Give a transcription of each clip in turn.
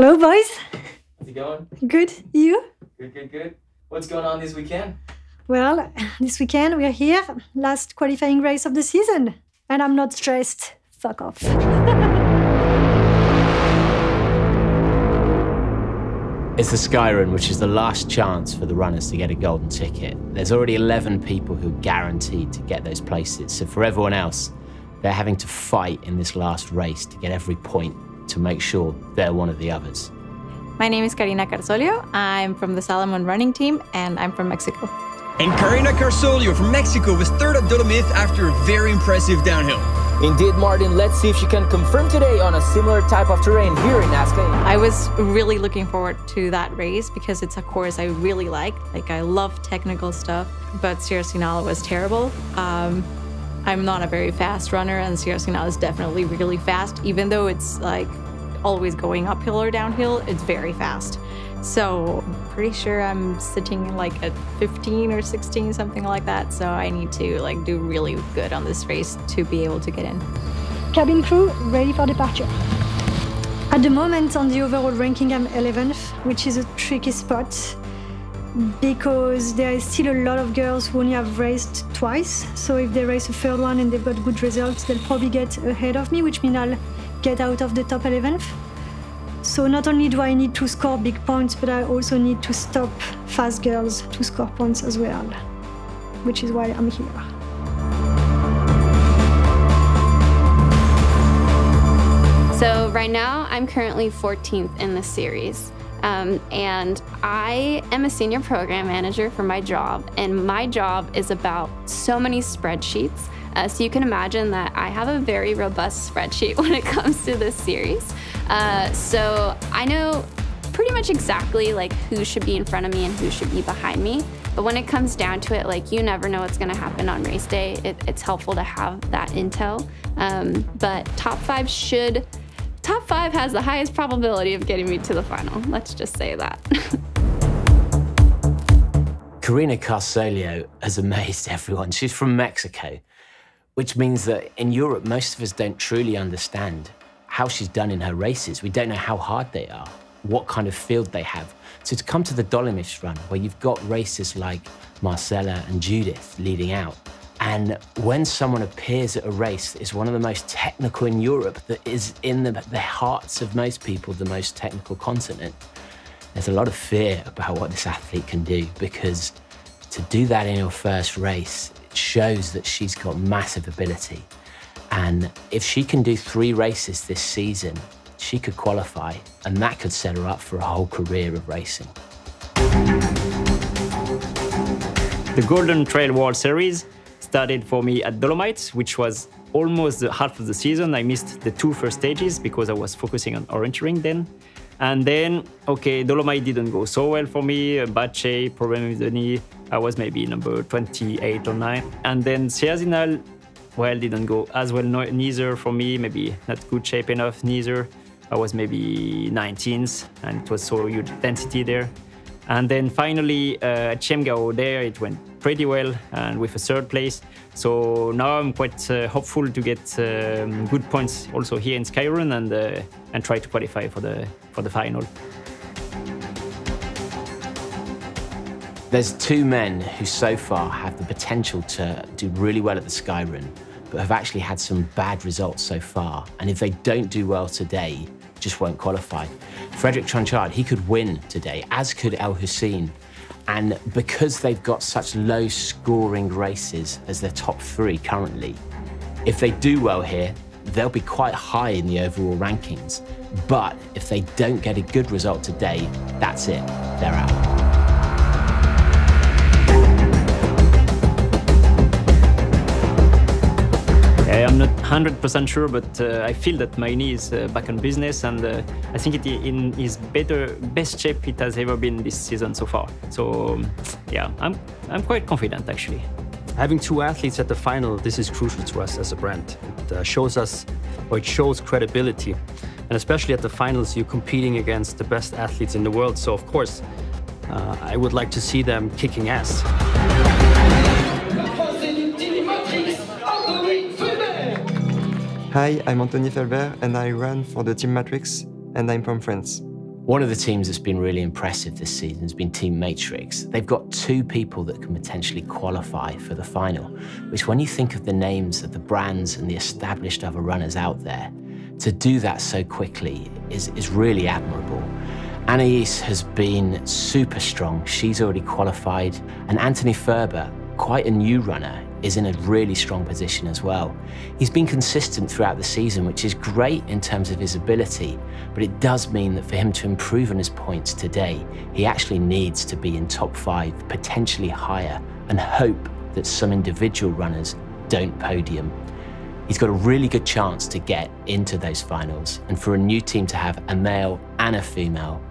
Hello, boys. How's it going? Good. You? Good, good, good. What's going on this weekend? Well, this weekend we are here, last qualifying race of the season, and I'm not stressed. Fuck off. It's the Skyrhune, which is the last chance for the runners to get a golden ticket. There's already 11 people who are guaranteed to get those places. So for everyone else, they're having to fight in this last race to get every point to make sure they're one of the others. My name is Karina Carsolio. I'm from the Salomon running team and I'm from Mexico. And Karina Carsolio from Mexico was third at Dolomites after a very impressive downhill. Indeed, Martin. Let's see if she can confirm today on a similar type of terrain here in Ascain. I was really looking forward to that race because it's a course I really like. Like, I love technical stuff, but Sierre-Zinal was terrible. Um, I'm not a very fast runner, and Sierre-Zinal is definitely really fast. Even though it's like always going uphill or downhill, it's very fast. So pretty sure I'm sitting like at 15 or 16, something like that. So I need to like do really good on this race to be able to get in. Cabin crew ready for departure. At the moment on the overall ranking I'm 11th, which is a tricky spot because there is still a lot of girls who only have raced twice. So if they race a third one and they've got good results, they'll probably get ahead of me, which means I'll get out of the top 11th. So not only do I need to score big points, but I also need to stop fast girls to score points as well, which is why I'm here. So right now, I'm currently 14th in this series. Um, and I am a senior program manager for my job, and my job is about so many spreadsheets. Uh, so you can imagine that I have a very robust spreadsheet when it comes to this series. Uh, so I know pretty much exactly like who should be in front of me and who should be behind me. But when it comes down to it, like you never know what's going to happen on race day. It, it's helpful to have that intel. Um, but top five should top five has the highest probability of getting me to the final. Let's just say that. Karina Carsolio has amazed everyone. She's from Mexico, which means that in Europe, most of us don't truly understand how she's done in her races. We don't know how hard they are, what kind of field they have. So to come to the Dolomyths run, where you've got races like Marcella and Judith leading out, and when someone appears at a race that is one of the most technical in Europe, that is in the, the hearts of most people, the most technical continent, there's a lot of fear about what this athlete can do because to do that in your first race shows that she's got massive ability. And if she can do three races this season, she could qualify, and that could set her up for a whole career of racing. The Golden Trail World Series started for me at Dolomites, which was almost the half of the season. I missed the two first stages because I was focusing on Orange Ring then. And then, okay, Dolomite didn't go so well for me, bad shape, problem with the knee. I was maybe number 28 or 9. And then Sierre-Zinal, well, didn't go as well neither for me, maybe not good shape enough neither. I was maybe 19th, and it was so huge density there. And then finally, uh, at Chiemgau there, it went pretty well and with a third place. So now I'm quite uh, hopeful to get um, good points also here in Skyrhune and uh, and try to qualify for the for the final. There's two men who so far have the potential to do really well at the Skyrhune, but have actually had some bad results so far. And if they don't do well today, just won't qualify. Frederic Tranchand, he could win today, as could Elhousine. And because they've got such low scoring races as their top three currently, if they do well here, they'll be quite high in the overall rankings. But if they don't get a good result today, that's it, they're out. I'm not 100% sure, but uh, I feel that my knee is uh, back on business, and uh, I think it in his better, best shape it has ever been this season so far. So, um, yeah, I'm I'm quite confident actually. Having two athletes at the final, this is crucial to us as a brand. It uh, shows us, or it shows credibility, and especially at the finals, you're competing against the best athletes in the world. So, of course, uh, I would like to see them kicking ass. Hi, I'm Anthony Felber and I run for the Team Matrix and I'm from France. One of the teams that's been really impressive this season has been Team Matrix. They've got two people that can potentially qualify for the final, which when you think of the names of the brands and the established other runners out there, to do that so quickly is, is really admirable. Anais has been super strong. She's already qualified. And Anthony Felber, quite a new runner, is in a really strong position as well. He's been consistent throughout the season, which is great in terms of his ability, but it does mean that for him to improve on his points today, he actually needs to be in top five, potentially higher, and hope that some individual runners don't podium. He's got a really good chance to get into those finals, and for a new team to have a male and a female,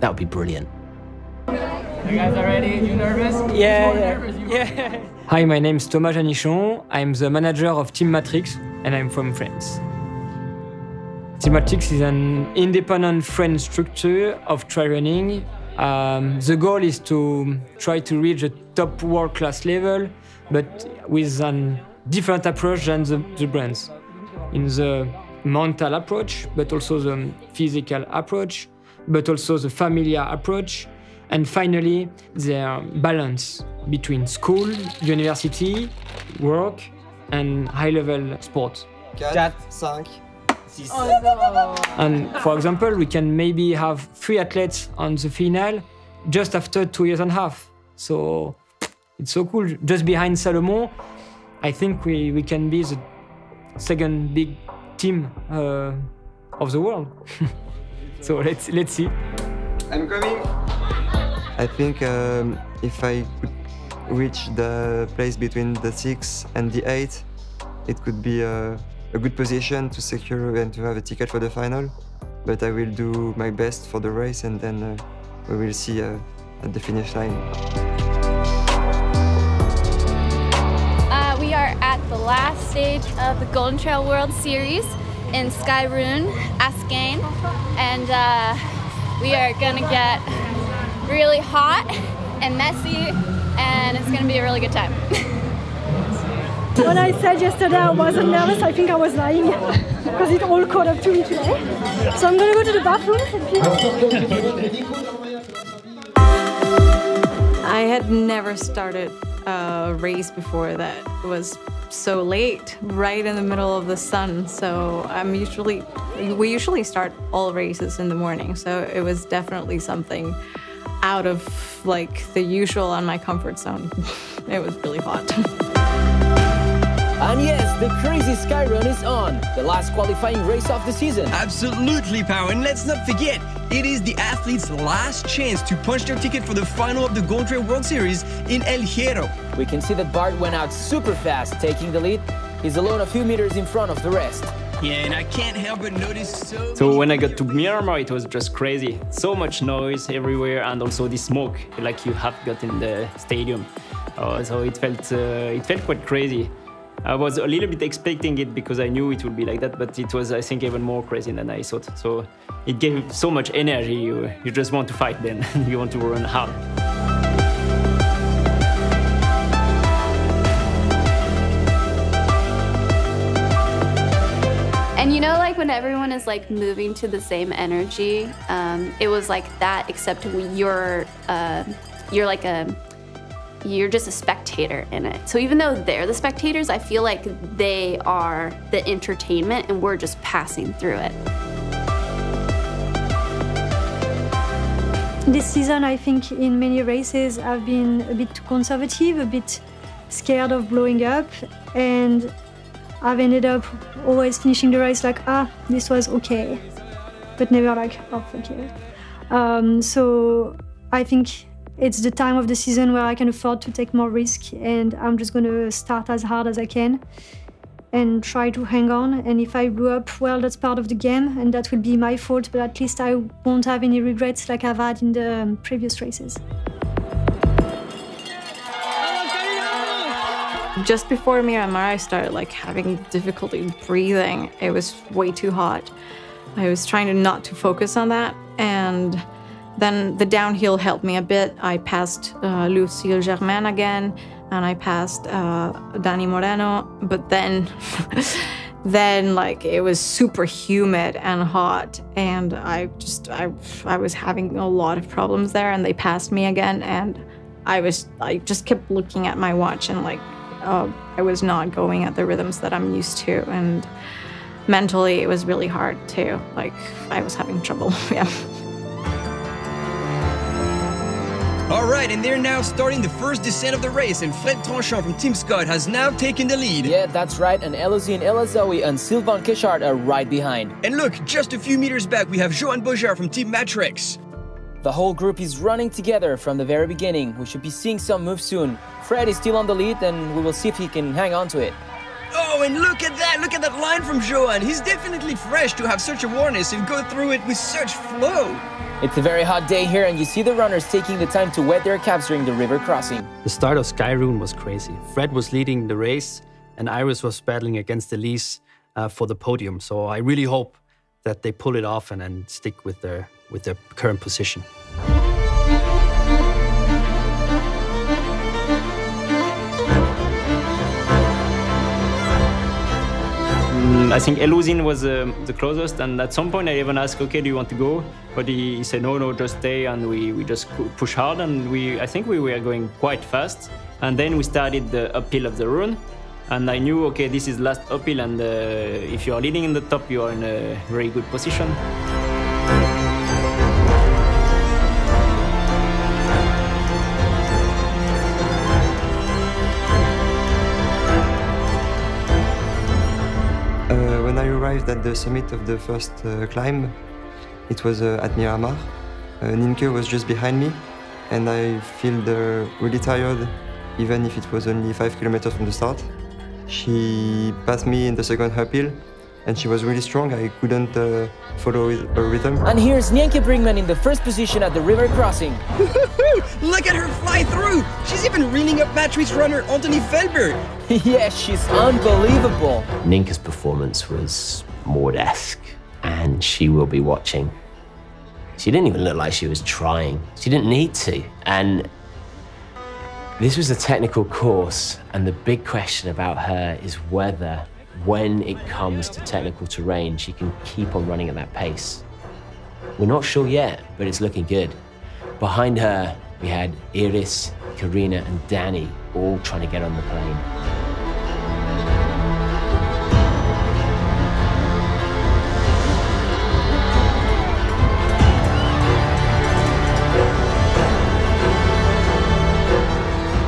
that would be brilliant. You guys are ready? You nervous? Yeah, yeah. Nervous? yeah. Hi, my name is Thomas Janichon. I'm the manager of Team Matrix and I'm from France. Team Matrix is an independent French structure of trail running. Um, the goal is to try to reach a top world class level, but with a different approach than the, the brands. In the mental approach, but also the physical approach, but also the familiar approach, and finally, their balance between school, university, work, and high-level sports. 4, 5, 6. And for example, we can maybe have three athletes on the final just after two years and a half. So it's so cool. Just behind Salomon, I think we, we can be the second big team uh, of the world. so let's let's see. I'm coming. I think um, if I could reach the place between the six and the eight, it could be a, a good position to secure and to have a ticket for the final. But I will do my best for the race and then uh, we will see uh, at the finish line. Uh, we are at the last stage of the Golden Trail World Series in Skyrhune, Ascain, and uh, we are gonna get really hot and messy, and it's gonna be a really good time. when I said yesterday I wasn't nervous, I think I was lying because it all caught up to me today. So I'm gonna go to the bathroom. I had never started a race before that was so late, right in the middle of the sun. So I'm usually, we usually start all races in the morning. So it was definitely something out of like the usual on my comfort zone. it was really hot. And yes, the crazy sky run is on. The last qualifying race of the season. Absolutely, Pau. And let's not forget, it is the athletes' last chance to punch their ticket for the final of the Golden Trail World Series in El Hierro. We can see that Bart went out super fast, taking the lead. He's alone a few meters in front of the rest. Yeah, and I can't help but notice so. So when I got to Myanmar, it was just crazy. So much noise everywhere, and also the smoke, like you have got in the stadium. Uh, so it felt uh, it felt quite crazy. I was a little bit expecting it because I knew it would be like that, but it was, I think, even more crazy than I thought. So it gave so much energy. You, you just want to fight then. you want to run hard. When everyone is like moving to the same energy, um, it was like that, except you're, uh, you're like a, you're just a spectator in it. So even though they're the spectators, I feel like they are the entertainment and we're just passing through it. This season, I think in many races, I've been a bit conservative, a bit scared of blowing up, and I've ended up always finishing the race like, ah, this was okay, but never like, oh, fuck yeah. Um, so I think it's the time of the season where I can afford to take more risk and I'm just gonna start as hard as I can and try to hang on. And if I blew up, well, that's part of the game and that will be my fault, but at least I won't have any regrets like I've had in the previous races. Just before Miramar, I started like having difficulty breathing. It was way too hot. I was trying to not to focus on that and then the downhill helped me a bit. I passed uh, Lucille Germain again, and I passed uh, Dani Moreno. But then then like it was super humid and hot and i just i i was having a lot of problems there and they passed me again and i was i just kept looking at my watch and like uh, i was not going at the rhythms that i'm used to and mentally it was really hard too like i was having trouble yeah All right, and they're now starting the first descent of the race, and Fred Tranchand from Team Scott has now taken the lead. Yeah, that's right, and Elhousine Elazzaoui and Sylvain Cachard are right behind. And look, just a few meters back, we have Johan Bojar from Team Matrix. The whole group is running together from the very beginning. We should be seeing some moves soon. Fred is still on the lead, and we will see if he can hang on to it. Oh, and look at that! Look at that line from Johan! He's definitely fresh to have such awareness and go through it with such flow! It's a very hot day here, and you see the runners taking the time to wet their caps during the river crossing. The start of Skyrhune was crazy. Fred was leading the race, and Iris was battling against Elise uh, for the podium. So I really hope that they pull it off and, and stick with their with their current position. Mm, I think Elhousine was uh, the closest, and at some point I even asked, "Okay, do you want to go?" But he, he said, "No, no, just stay." And we, we just push hard, and we I think we were going quite fast. And then we started the uphill of the run, and I knew, okay, this is last uphill, and uh, if you are leading in the top, you are in a very good position. When I arrived at the summit of the first uh, climb, it was uh, at Miramar. Uh, Nienke was just behind me, and I felt uh, really tired, even if it was only five kilometers from the start. She passed me in the second uphill, and she was really strong. I couldn't uh, follow her rhythm. And here's Nienke Brinkman in the first position at the river crossing. Look at her fly through! She's even reeling up Matrix runner Anthony Felber! yeah, she's unbelievable. Nienke's performance was Maud-esque, and she will be watching. She didn't even look like she was trying. She didn't need to. And this was a technical course, and the big question about her is whether, when it comes to technical terrain, she can keep on running at that pace. We're not sure yet, but it's looking good. Behind her, we had Iris, Karina, and Dani all trying to get on the plane.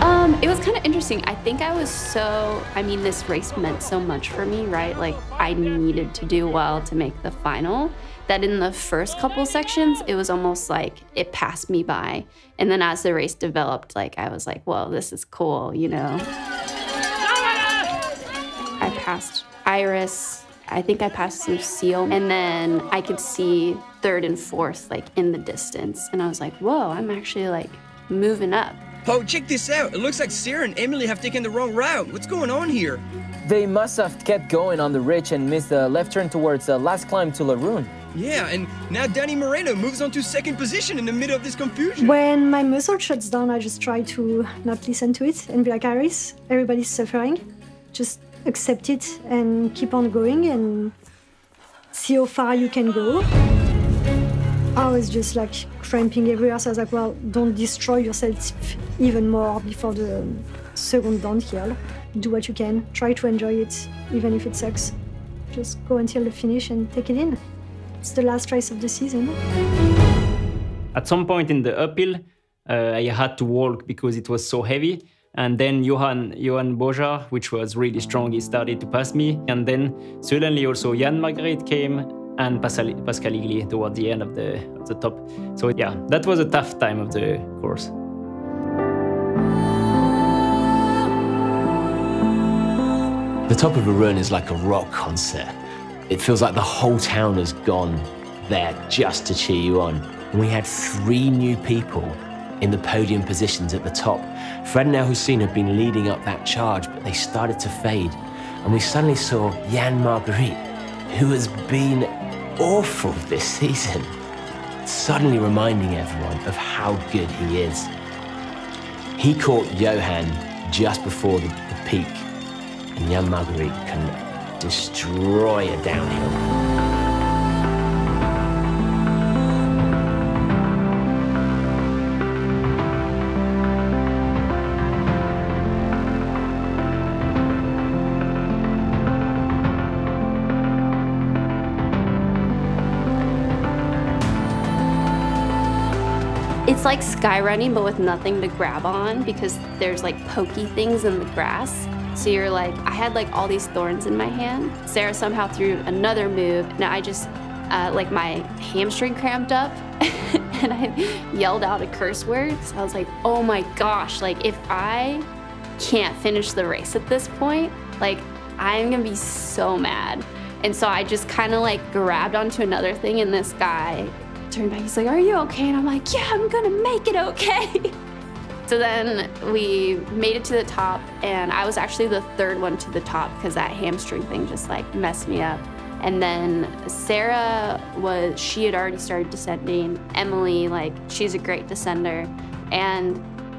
Um, it was kind of interesting. I think I was so, I mean, this race meant so much for me, right? Like, I needed to do well to make the final. That in the first couple sections, it was almost like it passed me by. And then as the race developed, like, I was like, well, this is cool, you know? I passed Iris. I think I passed Lucille. And then I could see third and fourth, like, in the distance. And I was like, whoa, I'm actually, like, moving up. Oh, check this out. It looks like Sarah and Emily have taken the wrong route. What's going on here? They must have kept going on the ridge and missed the left turn towards the last climb to La Rhune. Yeah, and now Dani Moreno moves on to second position in the middle of this confusion. When my muscle shuts down, I just try to not listen to it and be like, Iris, everybody's suffering. Just accept it and keep on going and see how far you can go. I was just like cramping everywhere, so I was like, well, don't destroy yourself even more before the second downhill. Do what you can, try to enjoy it, even if it sucks. Just go until the finish and take it in. It's the last race of the season. At some point in the uphill, uh, I had to walk because it was so heavy. And then Johan, Johan Bojar, which was really strong, he started to pass me. And then suddenly also Jan Margarit came and Pascal, Pascal Egli toward the end of the, of the top. So yeah, that was a tough time of the course. The top of a run is like a rock concert. It feels like the whole town has gone there just to cheer you on. And we had three new people in the podium positions at the top. Fred and Elhousine had been leading up that charge, but they started to fade. And we suddenly saw Jan Margarit, who has been awful this season, suddenly reminding everyone of how good he is. He caught Johan just before the, the peak, and Jan Margarit can destroy a downhill. It's like sky running, but with nothing to grab on because there's like pokey things in the grass. So you're like, I had like all these thorns in my hand. Sarah somehow threw another move, and I just, uh, like my hamstring cramped up, and I yelled out a curse word. So I was like, oh my gosh, like if I can't finish the race at this point, like I'm gonna be so mad. And so I just kind of like grabbed onto another thing, and this guy turned back. He's like, Are you okay? And I'm like, Yeah, I'm gonna make it okay. so then we made it to the top, and I was actually the third one to the top because that hamstring thing just like messed me up. And then Sarah was, she had already started descending. Emily, like, she's a great descender. And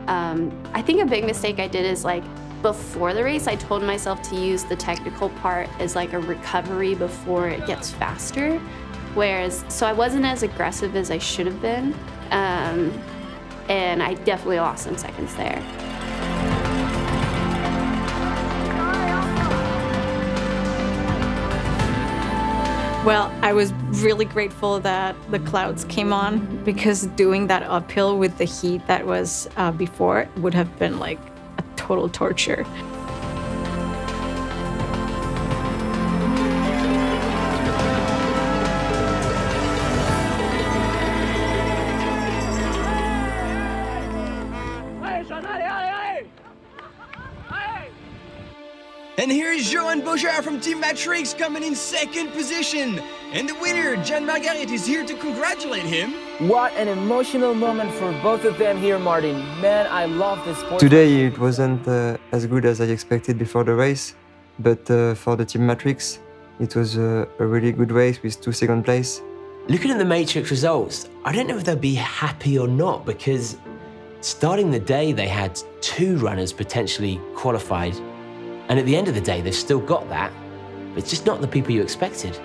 um, I think a big mistake I did is like, before the race, I told myself to use the technical part as like a recovery before it gets faster. Whereas, so I wasn't as aggressive as I should have been. Um, and I definitely lost some seconds there. Well, I was really grateful that the clouds came on because doing that uphill with the heat that was uh, before would have been like a total torture. Here is Johan Beaujard from Team Matrix coming in second position. And the winner, Jan Margarit, is here to congratulate him. What an emotional moment for both of them here, Martin. Man, I love this sport. Today it wasn't uh, as good as I expected before the race, but uh, for the Team Matrix, it was uh, a really good race with two second place. Looking at the Matrix results, I don't know if they'll be happy or not because starting the day they had two runners potentially qualified and at the end of the day, they've still got that, but it's just not the people you expected.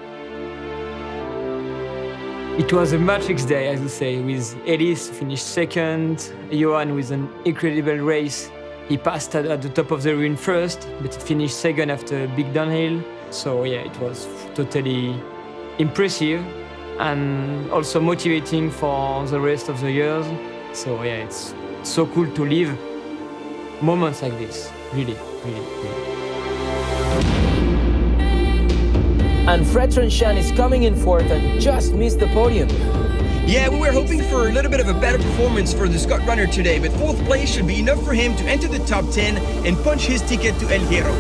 It was a matrix day, as you say, with Ellis finished second, Johan with an incredible race. He passed at, at the top of the ruin first, but he finished second after a big downhill. So yeah, it was totally impressive and also motivating for the rest of the years. So yeah, it's so cool to live moments like this, really, really, really. And Fred Tranchand is coming in fourth and just missed the podium. Yeah, we were hoping for a little bit of a better performance for the Scott runner today, but fourth place should be enough for him to enter the top 10 and punch his ticket to El Hierro.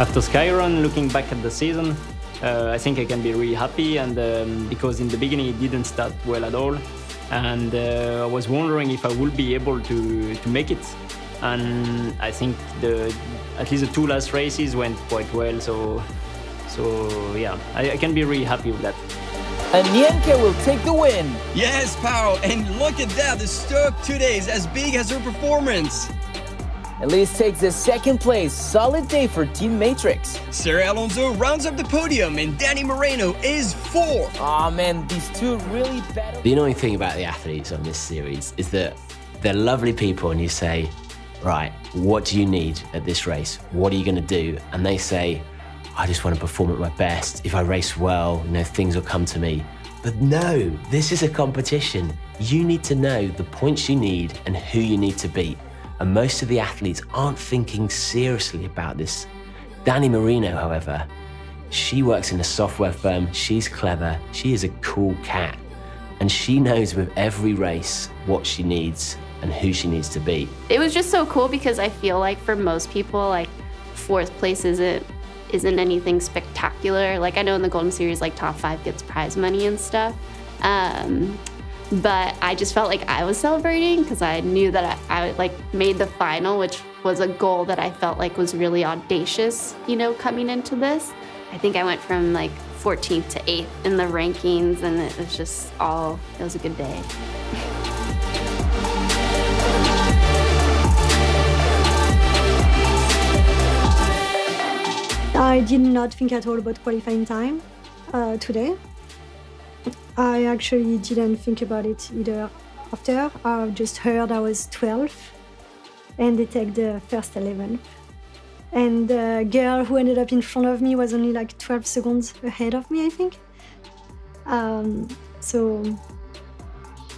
After Skyrhune, looking back at the season, uh, I think I can be really happy and um, because in the beginning it didn't start well at all and uh, I was wondering if I would be able to, to make it and I think the at least the two last races went quite well so so yeah I, I can be really happy with that. And Nienke will take the win. Yes, Pau, and look at that, the Stoke today is as big as her performance. Elise takes the second place. Solid day for Team Matrix. Sarah Alonso rounds up the podium and Dani Moreno is fourth. Aw oh, man, these two really battle. The annoying thing about the athletes on this series is that they're lovely people and you say, right, what do you need at this race? What are you going to do? And they say, I just want to perform at my best. If I race well, you know, things will come to me. But no, this is a competition. You need to know the points you need and who you need to beat and most of the athletes aren't thinking seriously about this. Dani Moreno, however, she works in a software firm, she's clever, she is a cool cat, and she knows with every race what she needs and who she needs to beat. It was just so cool because I feel like for most people, like fourth place isn't isn't anything spectacular. Like I know in the Golden Series, like top five gets prize money and stuff. Um, but I just felt like I was celebrating because I knew that I, I, like made the final, which was a goal that I felt like was really audacious, you know, coming into this. I think I went from like 14th to 8th in the rankings, and it was just all, it was a good day. I did not think at all about qualifying time uh, today. I actually didn't think about it either after. I just heard I was 12 and they take the first 11. And the girl who ended up in front of me was only like 12 seconds ahead of me, I think. Um, so,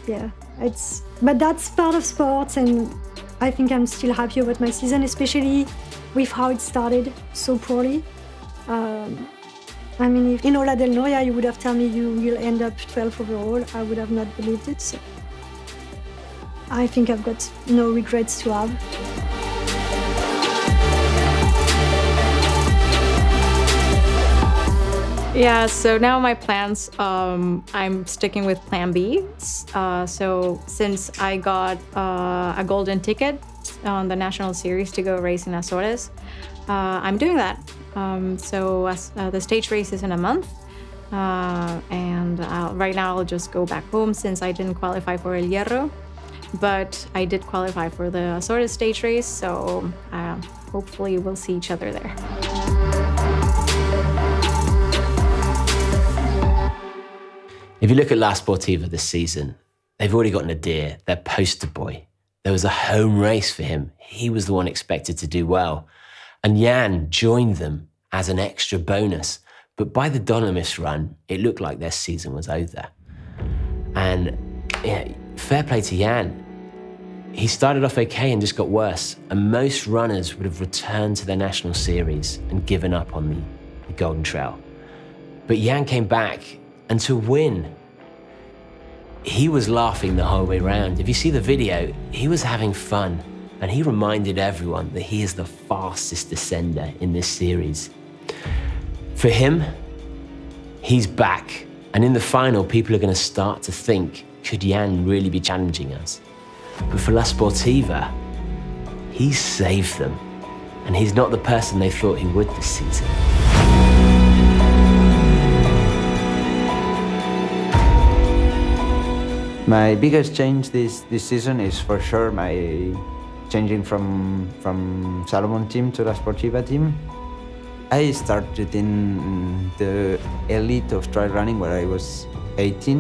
yeah, it's, but that's part of sports and I think I'm still happy about my season, especially with how it started so poorly. Um, I mean, if in Olla de Núria you would have told me you will end up 12 overall, I would have not believed it. So I think I've got no regrets to have. Yeah, so now my plans, um, I'm sticking with plan B. Uh, so since I got uh, a golden ticket on the national series to go race in Azores, uh, I'm doing that. Um, so uh, the stage race is in a month. Uh, and I'll, right now I'll just go back home since I didn't qualify for El Hierro. But I did qualify for the Azores stage race, so uh, hopefully we'll see each other there. If you look at La Sportiva this season, they've already got Nadir, their poster boy. There was a home race for him. He was the one expected to do well. And Jan joined them as an extra bonus. But by the Dolomyths run, it looked like their season was over. And yeah, fair play to Jan. He started off okay and just got worse. And most runners would have returned to their national series and given up on the, the Golden Trail. But Jan came back, and to win, he was laughing the whole way around. If you see the video, he was having fun. And he reminded everyone that he is the fastest descender in this series. For him, he's back. And in the final, people are going to start to think, could Jan really be challenging us? But for La Sportiva, he saved them. And he's not the person they thought he would this season. My biggest change this, this season is for sure my changing from from Salomon team to La Sportiva team. I started in the elite of trail running where I was 18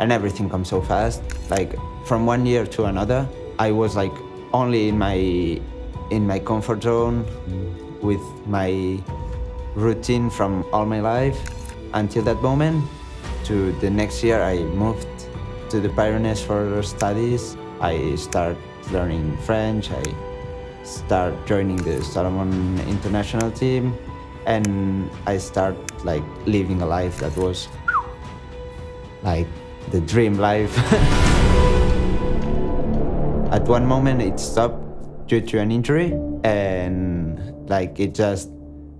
and everything comes so fast. Like from one year to another, I was like only in my in my comfort zone with my routine from all my life until that moment. To the next year, I moved to the Pyrenees for studies. I start learning French. I start joining the Salomon international team, and I start like living a life that was like the dream life. At one moment, it stopped due to an injury, and like it just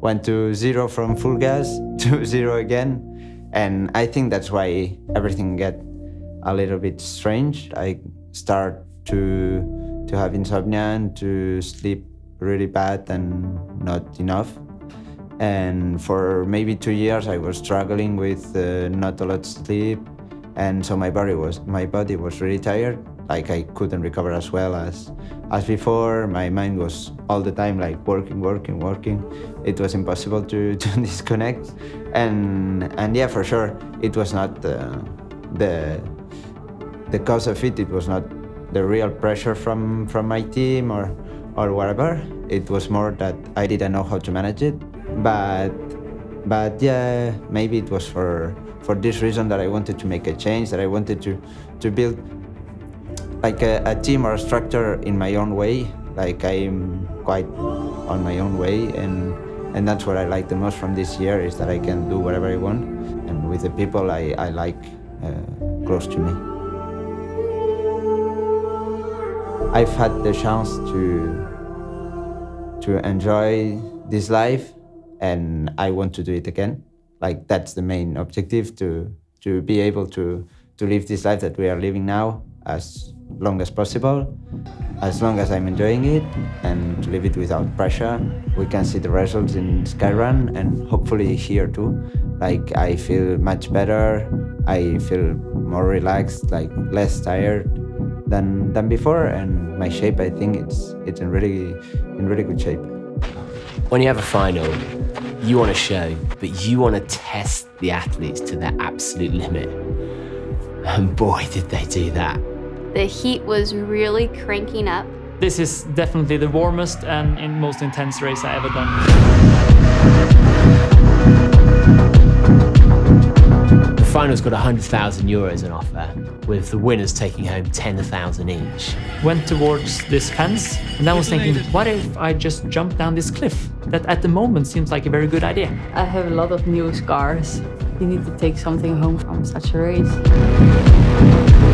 went to zero from full gas to zero again. And I think that's why everything get a little bit strange. I start to to have insomnia and to sleep really bad and not enough. And for maybe two years, I was struggling with uh, not a lot of sleep, and so my body was my body was really tired. Like I couldn't recover as well as as before. My mind was all the time like working, working, working. It was impossible to, to disconnect, and and yeah, for sure, it was not uh, the the cause of it, it was not the real pressure from, from my team or, or whatever. It was more that I didn't know how to manage it. But, but yeah, maybe it was for, for this reason that I wanted to make a change, that I wanted to, to build like a, a team or a structure in my own way. Like I'm quite on my own way and and that's what I like the most from this year is that I can do whatever I want and with the people I, I like uh, close to me. I've had the chance to to enjoy this life and I want to do it again. Like that's the main objective to to be able to to live this life that we are living now as long as possible, as long as I'm enjoying it, and to live it without pressure. We can see the results in Skyrhune and hopefully here too. Like I feel much better. I feel more relaxed, like less tired than than before, and my shape I think it's it's in really in really good shape. When you have a final, you want to show, but you want to test the athletes to their absolute limit. And boy, did they do that. The heat was really cranking up. This is definitely the warmest and most intense race I ever done. The final's got 100,000 euros on offer, with the winners taking home 10,000 each. Went towards this fence, and I was thinking, what if I just jump down this cliff? That at the moment seems like a very good idea. I have a lot of new scars. You need to take something home from such a race.